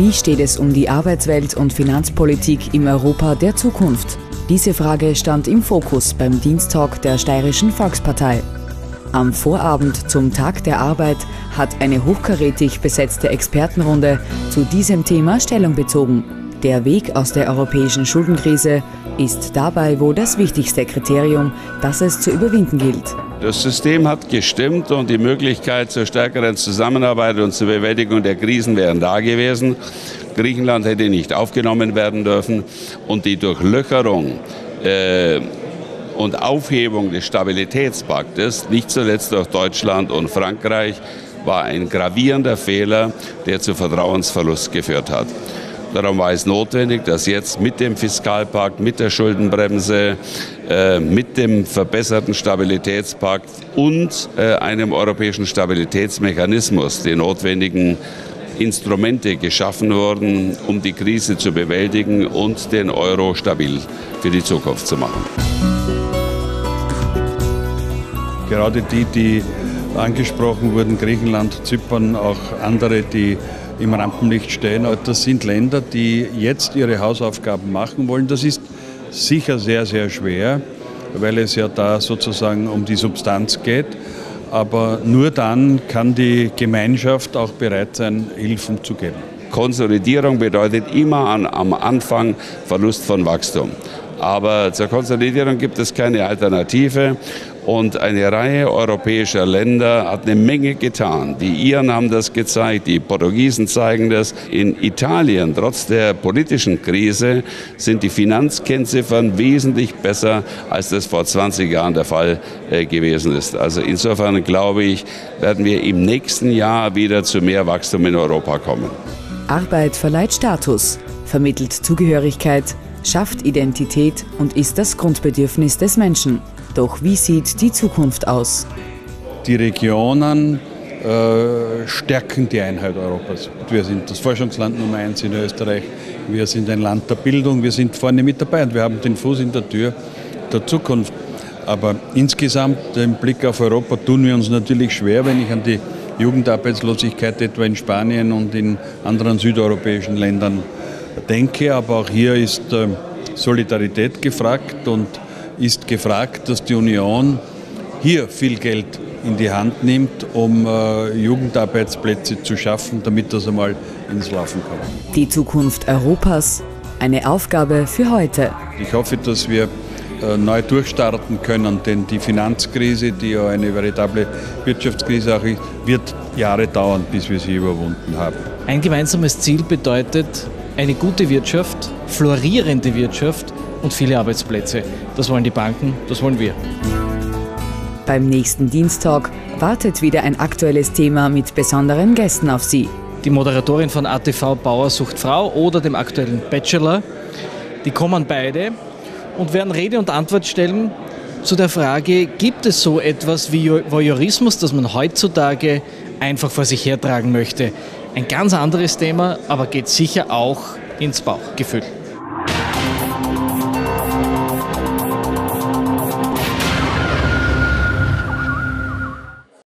Wie steht es um die Arbeitswelt und Finanzpolitik im Europa der Zukunft? Diese Frage stand im Fokus beim Dienstag der Steirischen Volkspartei. Am Vorabend zum Tag der Arbeit hat eine hochkarätig besetzte Expertenrunde zu diesem Thema Stellung bezogen. Der Weg aus der europäischen Schuldenkrise ist dabei wohl das wichtigste Kriterium, das es zu überwinden gilt. Das System hat gestimmt und die Möglichkeit zur stärkeren Zusammenarbeit und zur Bewältigung der Krisen wären da gewesen. Griechenland hätte nicht aufgenommen werden dürfen und die Durchlöcherung äh, und Aufhebung des Stabilitätspaktes, nicht zuletzt durch Deutschland und Frankreich, war ein gravierender Fehler, der zu Vertrauensverlust geführt hat. Darum war es notwendig, dass jetzt mit dem Fiskalpakt, mit der Schuldenbremse, äh, mit dem verbesserten Stabilitätspakt und äh, einem europäischen Stabilitätsmechanismus die notwendigen Instrumente geschaffen wurden, um die Krise zu bewältigen und den Euro stabil für die Zukunft zu machen. Gerade die, die angesprochen wurden, Griechenland, Zypern, auch andere, die im Rampenlicht stehen. Das sind Länder, die jetzt ihre Hausaufgaben machen wollen. Das ist sicher sehr, sehr schwer, weil es ja da sozusagen um die Substanz geht. Aber nur dann kann die Gemeinschaft auch bereit sein, Hilfen zu geben. Konsolidierung bedeutet immer an, am Anfang Verlust von Wachstum. Aber zur Konsolidierung gibt es keine Alternative. Und eine Reihe europäischer Länder hat eine Menge getan. Die Iren haben das gezeigt, die Portugiesen zeigen das. In Italien, trotz der politischen Krise, sind die Finanzkennziffern wesentlich besser, als das vor 20 Jahren der Fall äh, gewesen ist. Also insofern glaube ich, werden wir im nächsten Jahr wieder zu mehr Wachstum in Europa kommen. Arbeit verleiht Status, vermittelt Zugehörigkeit, schafft Identität und ist das Grundbedürfnis des Menschen. Doch wie sieht die Zukunft aus? Die Regionen äh, stärken die Einheit Europas. Wir sind das Forschungsland Nummer eins in Österreich. Wir sind ein Land der Bildung. Wir sind vorne mit dabei und wir haben den Fuß in der Tür der Zukunft. Aber insgesamt im Blick auf Europa tun wir uns natürlich schwer, wenn ich an die Jugendarbeitslosigkeit etwa in Spanien und in anderen südeuropäischen Ländern denke. Aber auch hier ist äh, Solidarität gefragt und ist gefragt, dass die Union hier viel Geld in die Hand nimmt, um äh, Jugendarbeitsplätze zu schaffen, damit das einmal ins Laufen kommt. Die Zukunft Europas, eine Aufgabe für heute. Ich hoffe, dass wir äh, neu durchstarten können, denn die Finanzkrise, die ja eine veritable Wirtschaftskrise auch ist, wird Jahre dauern, bis wir sie überwunden haben. Ein gemeinsames Ziel bedeutet eine gute Wirtschaft, florierende Wirtschaft und viele Arbeitsplätze. Das wollen die Banken, das wollen wir. Beim nächsten Dienstag wartet wieder ein aktuelles Thema mit besonderen Gästen auf Sie. Die Moderatorin von ATV Bauer sucht Frau oder dem aktuellen Bachelor, die kommen beide und werden Rede und Antwort stellen zu der Frage, gibt es so etwas wie Voyeurismus, das man heutzutage einfach vor sich hertragen möchte? Ein ganz anderes Thema, aber geht sicher auch ins Bauchgefühl.